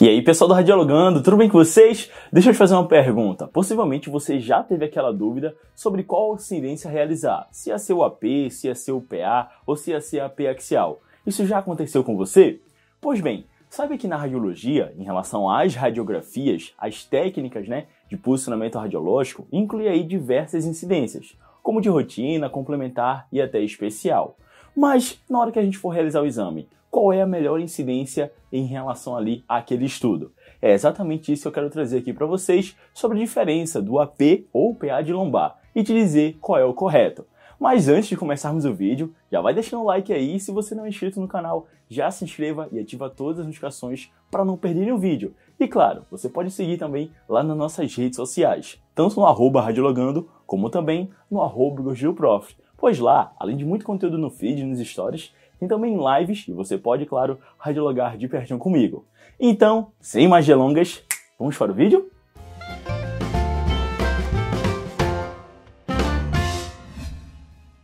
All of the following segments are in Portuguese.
E aí, pessoal do Radiologando, tudo bem com vocês? Deixa eu te fazer uma pergunta. Possivelmente você já teve aquela dúvida sobre qual incidência realizar. Se ser o AP, se ser o PA ou se ser a AP axial. Isso já aconteceu com você? Pois bem, sabe que na radiologia, em relação às radiografias, as técnicas né, de posicionamento radiológico inclui aí diversas incidências, como de rotina, complementar e até especial. Mas na hora que a gente for realizar o exame, qual é a melhor incidência em relação ali àquele estudo. É exatamente isso que eu quero trazer aqui para vocês sobre a diferença do AP ou PA de lombar e te dizer qual é o correto. Mas antes de começarmos o vídeo, já vai deixando o like aí e se você não é inscrito no canal, já se inscreva e ativa todas as notificações para não perder o vídeo. E claro, você pode seguir também lá nas nossas redes sociais, tanto no arroba radiologando, como também no arroba Prof. Pois lá, além de muito conteúdo no feed e nos stories, tem também lives e você pode, claro, radiologar de pertinho comigo. Então, sem mais delongas, vamos para o vídeo?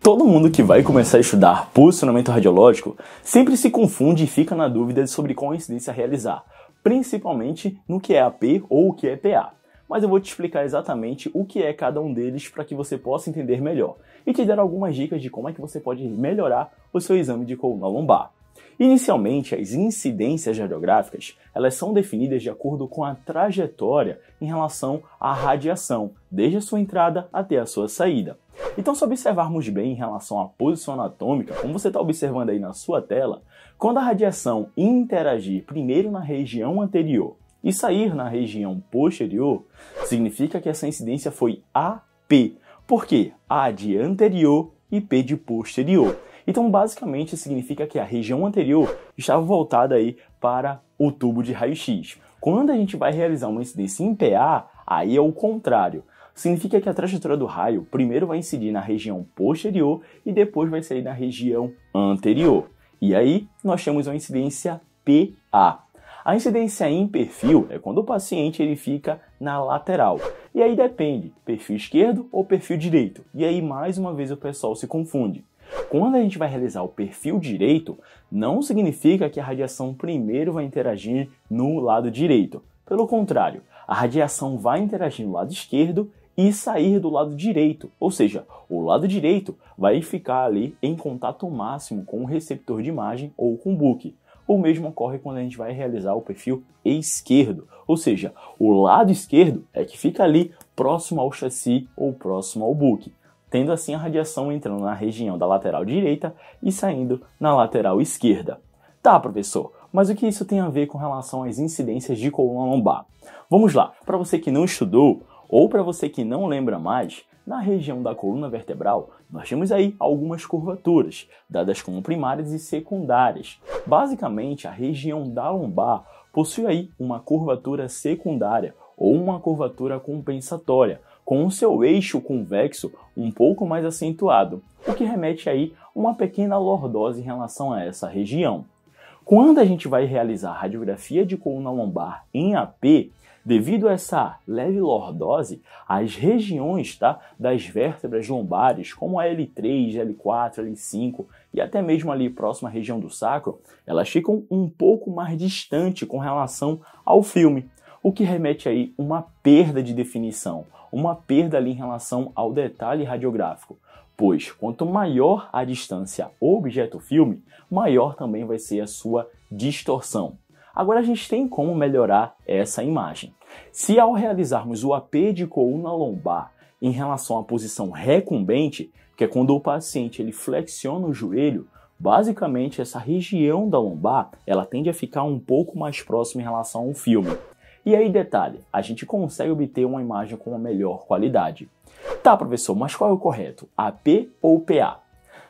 Todo mundo que vai começar a estudar posicionamento radiológico sempre se confunde e fica na dúvida sobre qual incidência realizar, principalmente no que é AP ou o que é PA mas eu vou te explicar exatamente o que é cada um deles para que você possa entender melhor e te dar algumas dicas de como é que você pode melhorar o seu exame de coluna lombar. Inicialmente, as incidências radiográficas elas são definidas de acordo com a trajetória em relação à radiação, desde a sua entrada até a sua saída. Então, se observarmos bem em relação à posição anatômica, como você está observando aí na sua tela, quando a radiação interagir primeiro na região anterior e sair na região posterior, significa que essa incidência foi AP. Por quê? A de anterior e P de posterior. Então, basicamente, significa que a região anterior estava voltada aí para o tubo de raio-x. Quando a gente vai realizar uma incidência em PA, aí é o contrário. Significa que a trajetória do raio primeiro vai incidir na região posterior e depois vai sair na região anterior. E aí nós temos uma incidência PA. A incidência em perfil é quando o paciente ele fica na lateral. E aí depende, perfil esquerdo ou perfil direito. E aí mais uma vez o pessoal se confunde. Quando a gente vai realizar o perfil direito, não significa que a radiação primeiro vai interagir no lado direito. Pelo contrário, a radiação vai interagir no lado esquerdo e sair do lado direito, ou seja, o lado direito vai ficar ali em contato máximo com o receptor de imagem ou com o book. O mesmo ocorre quando a gente vai realizar o perfil esquerdo, ou seja, o lado esquerdo é que fica ali próximo ao chassi ou próximo ao book, tendo assim a radiação entrando na região da lateral direita e saindo na lateral esquerda. Tá, professor, mas o que isso tem a ver com relação às incidências de coluna lombar? Vamos lá, para você que não estudou ou para você que não lembra mais, na região da coluna vertebral, nós temos aí algumas curvaturas, dadas como primárias e secundárias. Basicamente, a região da lombar possui aí uma curvatura secundária ou uma curvatura compensatória, com o seu eixo convexo um pouco mais acentuado, o que remete aí uma pequena lordose em relação a essa região. Quando a gente vai realizar radiografia de coluna lombar em AP, Devido a essa leve lordose, as regiões tá, das vértebras lombares, como a L3, L4, L5 e até mesmo ali próxima região do sacro, elas ficam um pouco mais distante com relação ao filme, o que remete aí uma perda de definição, uma perda ali em relação ao detalhe radiográfico pois quanto maior a distância objeto-filme, maior também vai ser a sua distorção. Agora a gente tem como melhorar essa imagem. Se ao realizarmos o AP de coluna lombar em relação à posição recumbente, que é quando o paciente ele flexiona o joelho, basicamente essa região da lombar ela tende a ficar um pouco mais próxima em relação ao filme. E aí detalhe, a gente consegue obter uma imagem com uma melhor qualidade. Tá, professor, mas qual é o correto? AP ou PA?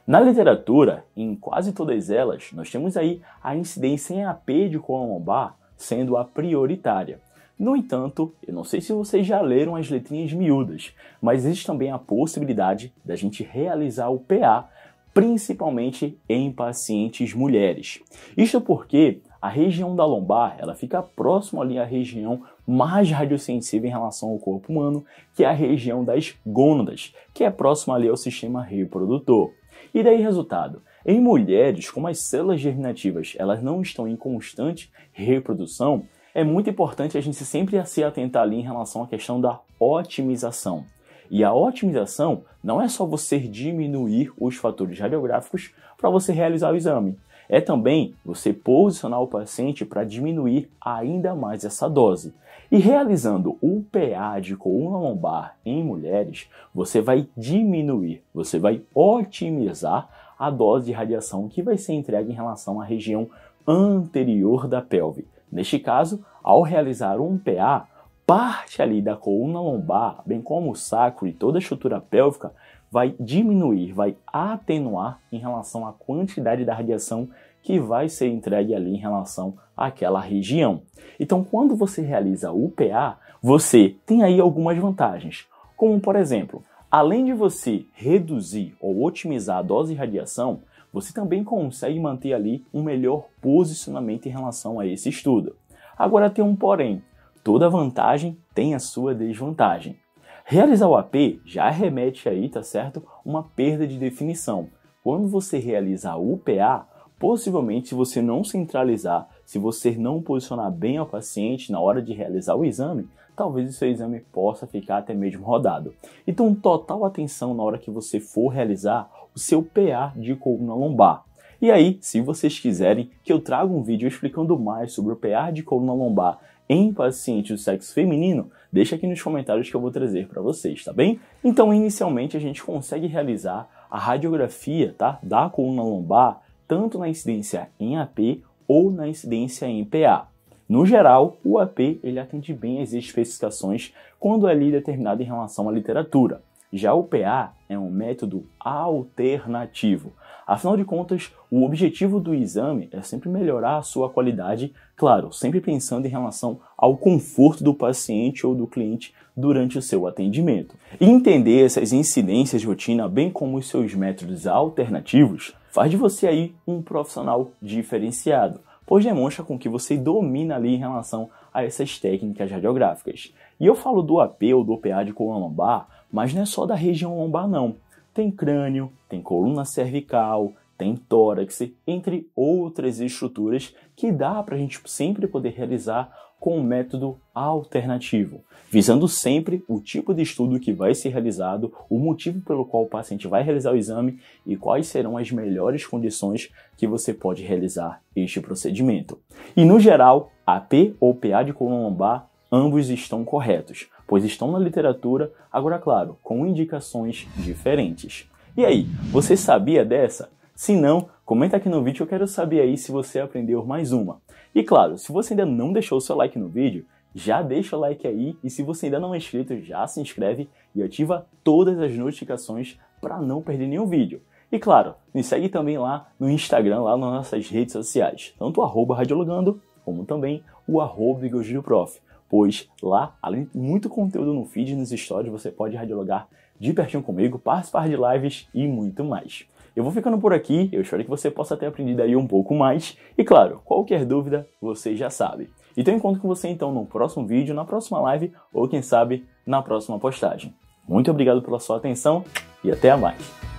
Na literatura, em quase todas elas, nós temos aí a incidência em AP de coluna lombar sendo a prioritária. No entanto, eu não sei se vocês já leram as letrinhas miúdas, mas existe também a possibilidade da gente realizar o PA, principalmente em pacientes mulheres. Isto porque a região da lombar ela fica próxima ali à região mais radiosensível em relação ao corpo humano, que é a região das gônadas, que é próxima ali ao sistema reprodutor. E daí resultado? Em mulheres, como as células germinativas elas não estão em constante reprodução, é muito importante a gente sempre se atentar ali em relação à questão da otimização. E a otimização não é só você diminuir os fatores radiográficos para você realizar o exame. É também você posicionar o paciente para diminuir ainda mais essa dose. E realizando o PA de coluna lombar em mulheres, você vai diminuir, você vai otimizar a dose de radiação que vai ser entregue em relação à região anterior da pelve. Neste caso, ao realizar um PA, parte ali da coluna lombar, bem como o sacro e toda a estrutura pélvica, vai diminuir, vai atenuar em relação à quantidade da radiação que vai ser entregue ali em relação àquela região. Então, quando você realiza o PA, você tem aí algumas vantagens, como por exemplo, além de você reduzir ou otimizar a dose de radiação, você também consegue manter ali um melhor posicionamento em relação a esse estudo. Agora tem um porém, toda vantagem tem a sua desvantagem. Realizar o AP já remete aí, tá certo? Uma perda de definição. Quando você realizar o PA, possivelmente se você não centralizar, se você não posicionar bem o paciente na hora de realizar o exame, talvez o seu exame possa ficar até mesmo rodado. Então, total atenção na hora que você for realizar o seu PA de coluna lombar. E aí, se vocês quiserem que eu traga um vídeo explicando mais sobre o PA de coluna lombar em pacientes do sexo feminino, deixa aqui nos comentários que eu vou trazer para vocês, tá bem? Então, inicialmente a gente consegue realizar a radiografia, tá, da coluna lombar tanto na incidência em AP ou na incidência em PA. No geral, o AP ele atende bem às especificações quando é ali determinado em relação à literatura. Já o PA é um método alternativo. Afinal de contas, o objetivo do exame é sempre melhorar a sua qualidade, claro, sempre pensando em relação ao conforto do paciente ou do cliente durante o seu atendimento. Entender essas incidências de rotina, bem como os seus métodos alternativos, faz de você aí um profissional diferenciado, pois demonstra com que você domina ali em relação a essas técnicas radiográficas. E eu falo do AP ou do PA de coluna lombar, mas não é só da região lombar não. Tem crânio, tem coluna cervical, tem tórax, entre outras estruturas que dá para a gente sempre poder realizar com um método alternativo, visando sempre o tipo de estudo que vai ser realizado, o motivo pelo qual o paciente vai realizar o exame e quais serão as melhores condições que você pode realizar este procedimento. E no geral, AP ou PA de coluna lombar, ambos estão corretos, pois estão na literatura, agora claro, com indicações diferentes. E aí, você sabia dessa? Se não, comenta aqui no vídeo eu quero saber aí se você aprendeu mais uma. E claro, se você ainda não deixou o seu like no vídeo, já deixa o like aí e se você ainda não é inscrito, já se inscreve e ativa todas as notificações para não perder nenhum vídeo. E claro, me segue também lá no Instagram, lá nas nossas redes sociais, tanto o radiologando, como também o arroba Prof. Pois lá, além de muito conteúdo no feed e nos stories, você pode radiologar de pertinho comigo, participar de lives e muito mais. Eu vou ficando por aqui, eu espero que você possa ter aprendido aí um pouco mais. E claro, qualquer dúvida, você já sabe. Então eu encontro com você então no próximo vídeo, na próxima live ou quem sabe na próxima postagem. Muito obrigado pela sua atenção e até mais.